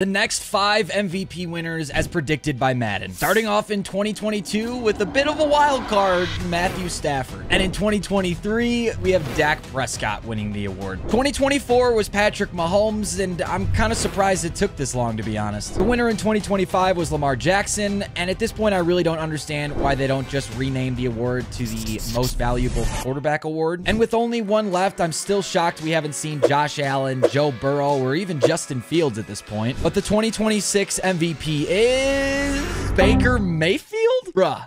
The next five MVP winners as predicted by Madden. Starting off in 2022 with a bit of a wild card, Matthew Stafford. And in 2023, we have Dak Prescott winning the award. 2024 was Patrick Mahomes, and I'm kind of surprised it took this long, to be honest. The winner in 2025 was Lamar Jackson, and at this point, I really don't understand why they don't just rename the award to the Most Valuable Quarterback Award. And with only one left, I'm still shocked we haven't seen Josh Allen, Joe Burrow, or even Justin Fields at this point. But the 2026 MVP is Baker Mayfield? Bruh.